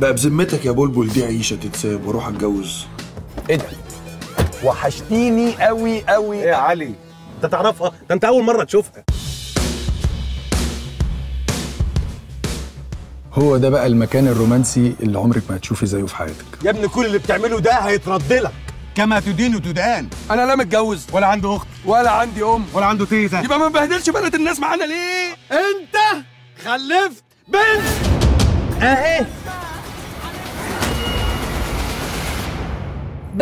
بقى بذمتك يا بلبل دي عيشة تتساب وأروح اتجوز. إيه ده؟ وحشتيني قوي قوي إيه يا علي؟ انت تعرفها؟ ده انت أول مرة تشوفها. هو ده بقى المكان الرومانسي اللي عمرك ما هتشوفي زيه في حياتك. يا ابني كل اللي بتعمله ده هيترد لك. كما تدين تدان. أنا لا متجوز. ولا عنده أخت. ولا عندي أم. ولا عنده تيتا يبقى ما نبهدلش بلد الناس معانا ليه؟ انت خلفت بنت. اهي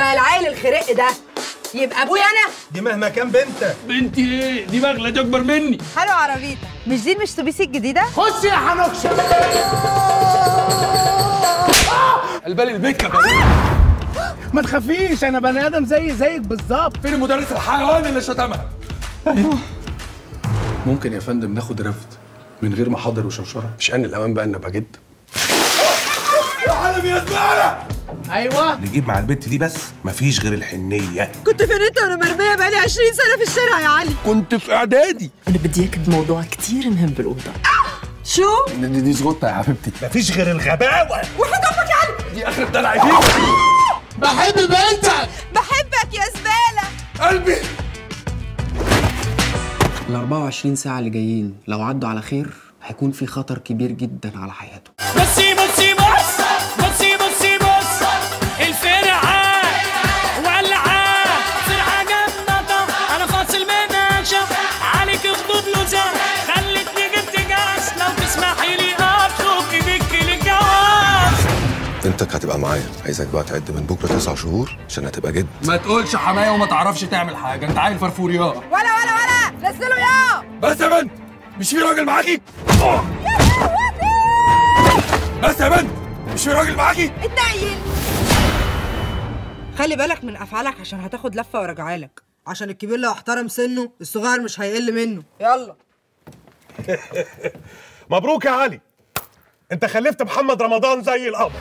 بقى العيل الخرق ده يبقى أبويا أنا. دي مهما كان بنتك. بنتي إيه؟ دي بغله دي أكبر مني. حلو عربيتك. مش دي مش تبيسي الجديدة؟ خش يا حنوكشة. البالي البيت يا بابا ما تخافيش أنا بني آدم زي زيك بالظبط. فين مدرس الحيوان اللي شتمها ممكن يا فندم ناخد رفد من غير محاضر وشوشرة؟ مش ان الاوان بقى ان ابقى جد أيوه. نجيب مع البت دي بس مفيش غير الحنية. كنت فين انت وأنا مرميه بقالي 20 سنة في الشارع يا علي. كنت في إعدادي. أنا بدي إياك بموضوع كتير مهم بالأوضة. شو؟ دي, دي, زغطة يا حبيبتي. مفيش غير الغباوة. دي آخر الدلع فيك بحب بنتك. بحبك يا زبالة. قلبي. ال 24 ساعة اللي جايين لو عدوا على خير هيكون في خطر كبير جدا على حياته بصي بنتك هتبقى معايا. عايزك بقى تعد من بكرة تسع شهور عشان هتبقى جد. ما تقولش حماية وما تعرفش تعمل حاجة. انت عيل فرفوريا ولا ولا ولا. نزلوا يا! بس يا بنت! مش في راجل معاكي؟ بس يا بنت! مش في راجل معاكي؟ اتنيل خلي بالك من أفعالك عشان هتاخد لفة وراجعه لك عشان الكبير لو احترم سنه الصغير مش هيقل منه. يلا. مبروك يا علي. انت خلفت محمد رمضان زي القمر